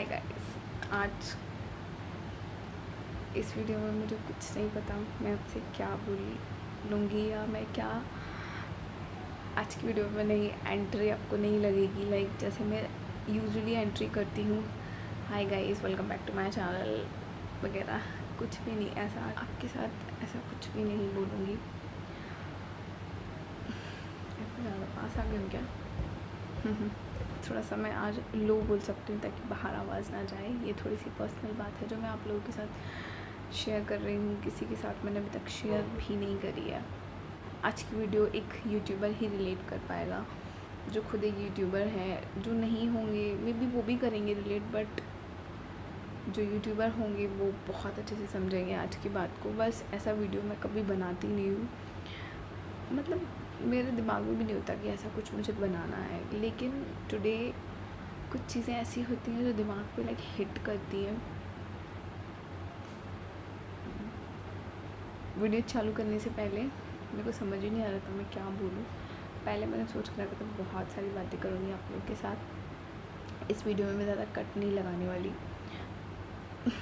Hi guys आज इस video में मुझे कुछ नहीं पता मैं आपसे क्या बोल लूँगी या मैं क्या आज की वीडियो में नहीं एंट्री आपको नहीं लगेगी। लाइक जैसे मैं यूजुअली एंट्री करती हूँ। Hi guys welcome back to my channel वगैरह। कुछ भी नहीं, ऐसा आपके साथ ऐसा कुछ भी नहीं बोलूँगी। ज़्यादा पास आ गई क्या? थोड़ा सा मैं आज लो बोल सकती हूँ ताकि बाहर आवाज़ ना जाए। ये थोड़ी सी पर्सनल बात है जो मैं आप लोगों के साथ शेयर कर रही हूँ। किसी के साथ मैंने अभी तक शेयर भी नहीं करी है। आज की वीडियो एक यूट्यूबर ही रिलेट कर पाएगा। जो खुद एक यूट्यूबर है, जो नहीं होंगे मे बी वो भी करेंगे रिलेट बट जो यूट्यूबर होंगे वो बहुत अच्छे से समझेंगे आज की बात को। बस ऐसा वीडियो मैं कभी बनाती नहीं हूँ। मतलब मेरे दिमाग में भी नहीं होता कि ऐसा कुछ मुझे बनाना है। लेकिन टुडे कुछ चीज़ें ऐसी होती हैं जो दिमाग पे लाइक हिट करती हैं। वीडियो चालू करने से पहले मेरे को समझ ही नहीं आ रहा था मैं क्या बोलूँ। पहले मैंने सोच कर रखा था बहुत सारी बातें करूँगी आप लोग के साथ। इस वीडियो में मैं ज़्यादा कट नहीं लगाने वाली।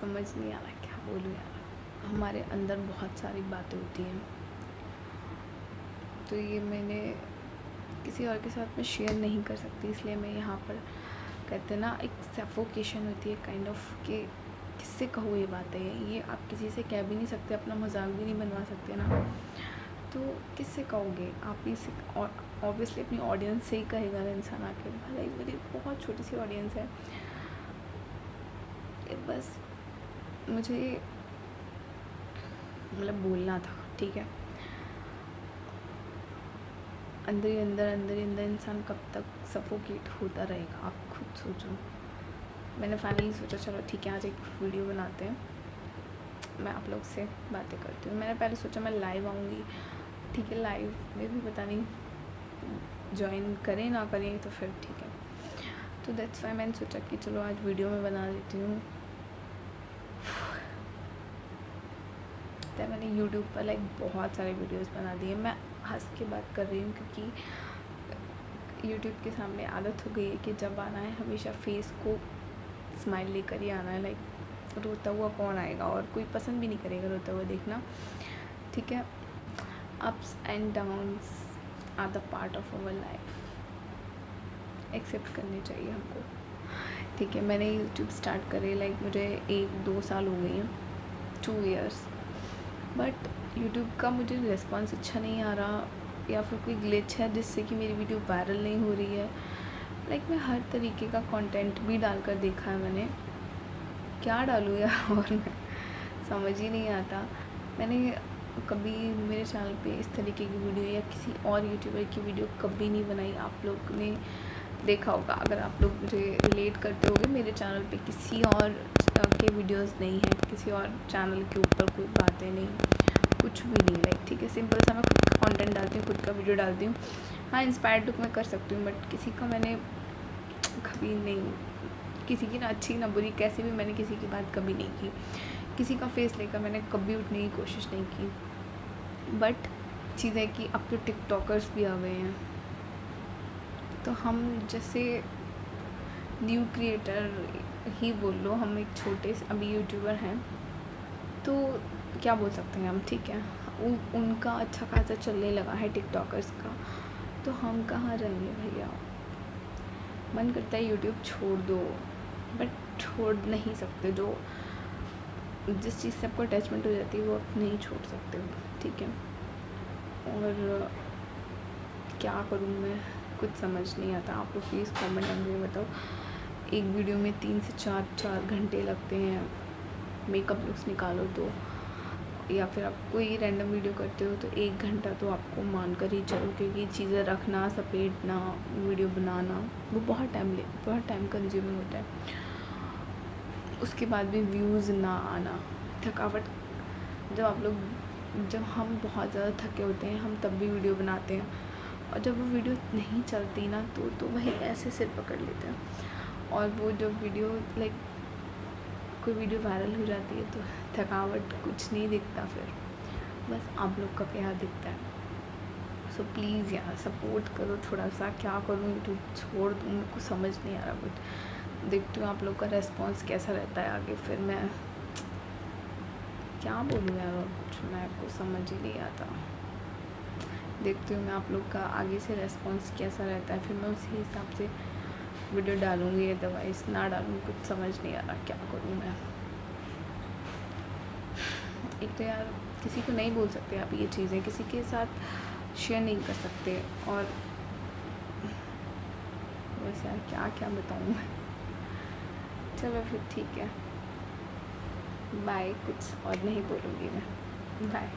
समझ नहीं आ रहा क्या बोलूँ यार। हमारे अंदर बहुत सारी बातें होती हैं। तो ये मैंने किसी और के साथ में शेयर नहीं कर सकती, इसलिए मैं यहाँ पर कहते हैं ना, एक सेफोकेशन होती है काइंड ऑफ़ कि किससे कहो ये बातें? ये आप किसी से कह भी नहीं सकते, अपना मज़ाक भी नहीं बनवा सकते ना। तो किससे कहोगे? आप ही से ऑब्वियसली अपनी ऑडियंस से ही कहेगा ना इंसान आके, भले मेरी बहुत छोटी सी ऑडियंस है बस मुझे मतलब बोलना था, ठीक है? अंदर ही अंदर अंदर ही अंदर इंसान कब तक सफोकेट होता रहेगा? आप खुद सोचो। मैंने फाइनली सोचा, चलो ठीक है, आज एक वीडियो बनाते हैं। मैं आप लोग से बातें करती हूँ। मैंने पहले सोचा मैं लाइव आऊँगी। ठीक है लाइव में भी पता नहीं ज्वाइन करें, ना करें तो फिर ठीक है। तो दैट्स वाई मैंने सोचा कि चलो आज वीडियो में बना देती हूँ। तो मैंने यूट्यूब पर लाइक बहुत सारे वीडियोस बना दिए। मैं हंस के बात कर रही हूँ क्योंकि यूट्यूब के सामने आदत हो गई है कि जब आना है, हमेशा फेस को स्माइल लेकर ही आना है लाइक रोता हुआ कौन आएगा? और कोई पसंद भी नहीं करेगा रोता हुआ देखना। ठीक है? Ups and downs are the part of our life accept करने चाहिए हमको। ठीक है? मैंने यूट्यूब स्टार्ट करे लाइक मुझे एक, दो साल हो गई हैं। टू ईयर्स बट यूट्यूब का मुझे रिस्पॉन्स अच्छा नहीं आ रहा या फिर कोई ग्लिच है जिससे कि मेरी वीडियो वायरल नहीं हो रही है। लाइक like, मैं हर तरीके का कंटेंट भी डालकर देखा है मैंने। क्या डालूँ यार? और मैं समझ ही नहीं आता। मैंने कभी मेरे चैनल पे इस तरीके की वीडियो या किसी और यूट्यूबर की वीडियो कभी नहीं बनाई। आप लोग ने देखा होगा। अगर आप लोग मुझे रिलेट करते होगे, मेरे चैनल पे किसी और के वीडियोस नहीं हैं, किसी और चैनल के ऊपर कोई बातें नहीं, कुछ भी नहीं लाइक ठीक है? सिंपल सा मैं खुद का कॉन्टेंट डालती हूँ, खुद का वीडियो डालती हूँ। हाँ इंस्पायर टुक मैं कर सकती हूँ बट किसी का मैंने कभी नहीं, किसी की ना अच्छी, ना बुरी, कैसे भी मैंने किसी की बात कभी नहीं की। किसी का फेस लेकर मैंने कभी उठने की कोशिश नहीं की। बट चीज़ है कि अब तो टिकटॉकर्स भी आ गए हैं। तो हम जैसे न्यू क्रिएटर ही बोल लो, हम एक छोटे से, अभी यूट्यूबर हैं तो क्या बोल सकते हैं हम, ठीक है? उन उनका अच्छा खासा चलने लगा है टिकटॉकर्स का तो हम कहाँ रहेंगे भैया? मन करता है यूट्यूब छोड़ दो बट छोड़ नहीं सकते, जो जिस चीज़ से आपको अटैचमेंट हो जाती है, वो आप नहीं छोड़ सकते हो, ठीक है? और क्या करूँ मैं? कुछ समझ नहीं आता। आप लोग प्लीज़ कमेंट में बताओ। एक वीडियो में तीन से चार चार घंटे लगते हैं मेकअप लुक्स निकालो तो। या फिर आप कोई रैंडम वीडियो करते हो तो एक घंटा तो आपको मान कर ही चलो क्योंकि चीज़ें रखना, सपेटना वीडियो बनाना, वो बहुत टाइम ले, बहुत टाइम कंज्यूमिंग होता है। उसके बाद भी व्यूज़ ना आना, थकावट। जब आप लोग, जब हम बहुत ज़्यादा थके होते हैं, हम तब भी वीडियो बनाते हैं। और जब वो वीडियो नहीं चलती ना तो तो वही ऐसे सिर पकड़ लेते हैं। और वो जब वीडियो लाइक कोई वीडियो वायरल हो जाती है तो थकावट कुछ नहीं दिखता फिर। बस आप लोग का प्यार दिखता है। सो so, प्लीज़ यार सपोर्ट करो थोड़ा सा क्या करूँ? यूट्यूब छोड़ दूँ? मेरे को समझ नहीं आ रहा कुछ। देखती हूँ आप लोग का रेस्पॉन्स कैसा रहता है आगे। फिर मैं क्या बोलूँ यार कुछ मैं को समझ ही नहीं आता। देखती हूँ मैं आप लोग का आगे से रेस्पॉन्स कैसा रहता है। फिर मैं उसी हिसाब से वीडियो डालूँगी अदरवाइज़ ना डालूँ, कुछ समझ नहीं आ रहा क्या करूँ मैं। एक तो यार, किसी को नहीं बोल सकते आप ये चीज़ें, किसी के साथ शेयर नहीं कर सकते और वैसे यार क्या क्या बताऊँ मैं। चलो फिर ठीक है। बाय कुछ और नहीं बोलूँगी मैं। बाय